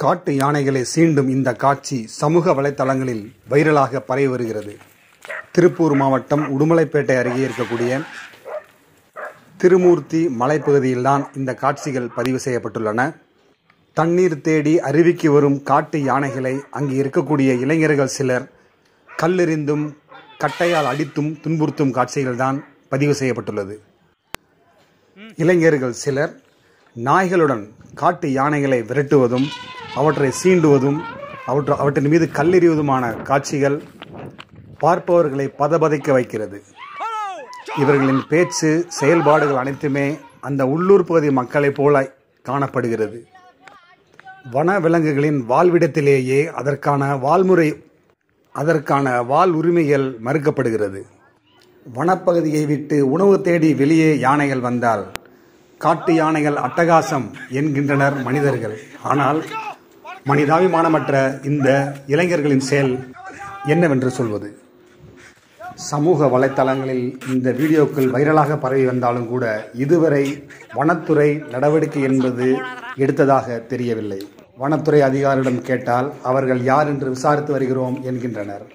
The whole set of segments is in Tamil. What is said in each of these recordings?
காட்டு யானைகளை சீண்டும் இந்த காட்சி சமூக வலைத்தளங்களில் வைரலாக பரவி வருகிறது. திருப்பூர் மாவட்டம் உடுமலைப்பேட்டை அருகே இருக்கக்கூடிய திருமூர்த்தி மலைப்பகுதியில்தான் இந்த காட்சிகள் பதிவு செய்யப்பட்டுள்ளன. தண்ணீர் தேடி அருவிக்கு வரும் காட்டு யானைகளை அங்கு இருக்கக்கூடிய இளைஞர்கள் சிலர் கல்லெறிந்தும் கட்டையால் அடித்தும் துன்புறுத்தும் காட்சிகள்தான் பதிவு செய்யப்பட்டுள்ளது. இளைஞர்கள் சிலர் நாய்களுடன் காட்டு யானைகளை விரட்டுவதும் அவற்றை சீண்டுவதும் அவற்ற அவற்றின் மீது கல்லெறிவதுமான காட்சிகள் பார்ப்பவர்களை பதபதைக்க வைக்கிறது. இவர்களின் பேச்சு செயல்பாடுகள் அனைத்துமே அந்த உள்ளூர் பகுதி மக்களைப் போல காணப்படுகிறது. வன விலங்குகளின் வாழ்விடத்திலேயே அதற்கான வாழ்முறை அதற்கான வாழ் உரிமைகள் மறுக்கப்படுகிறது. வனப்பகுதியை விட்டு உணவு தேடி வெளியே யானைகள் வந்தால் காட்டு யானைகள் அட்டகாசம் என்கின்றனர் மனிதர்கள். ஆனால் மனிதாபிமானமற்ற இந்த இளைஞர்களின் செயல் என்னவென்று சொல்வது? சமூக வலைத்தளங்களில் இந்த வீடியோக்கள் வைரலாக பரவி வந்தாலும் கூட இதுவரை வனத்துறை நடவடிக்கை என்பது எடுத்ததாக தெரியவில்லை. வனத்துறை அதிகாரிடம் கேட்டால் அவர்கள் யார் என்று விசாரித்து வருகிறோம் என்கின்றனர்.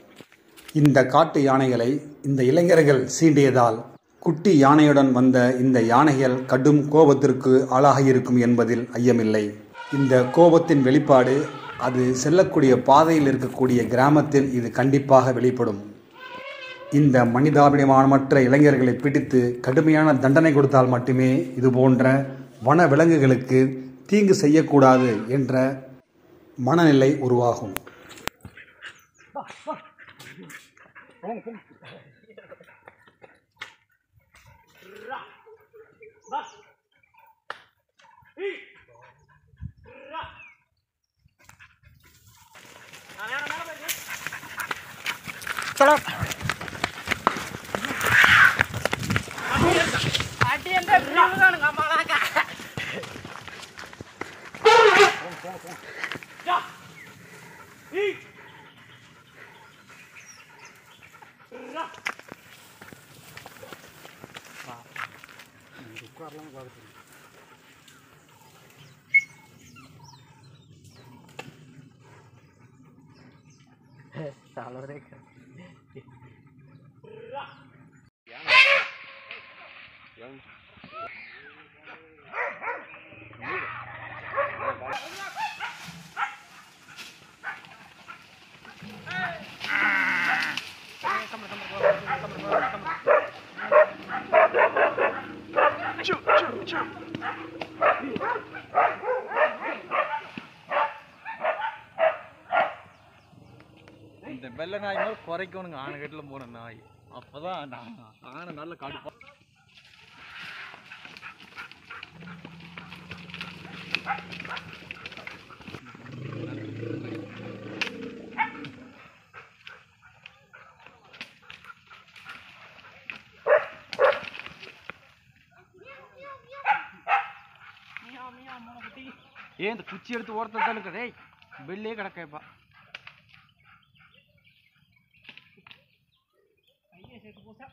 இந்த காட்டு யானைகளை இந்த இளைஞர்கள் சீண்டியதால் குட்டி யானையுடன் வந்த இந்த யானைகள் கடும் கோபத்திற்கு ஆளாகியிருக்கும் என்பதில் ஐயமில்லை. இந்த கோபத்தின் வெளிப்பாடு அது செல்லக்கூடிய பாதையில் இருக்கக்கூடிய கிராமத்தில் இது கண்டிப்பாக வெளிப்படும். இந்த மனிதாபிமானமற்ற இளைஞர்களை பிடித்து கடுமையான தண்டனை கொடுத்தால் மட்டுமே இது போன்ற வன விலங்குகளுக்கு தீங்கு செய்யக்கூடாது என்ற மனநிலை உருவாகும். चलो உட்காரலாம் பார்த்துருக்கேன் Salah mereka Yang Jump, jump, jump. வெள்ளை நாய் மாதிரி குறைக்கணுங்க. ஆணைக்கட்டில் போன நாய். அப்பதான் நான் ஆனை நல்ல கடுப்பா ஏன் இந்த குச்சி எடுத்து ஓரத்தில் தான் இருக்குது ஏய் வெளியே கிடக்கேப்பா